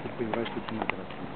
Sì, poi il resto ci interessa.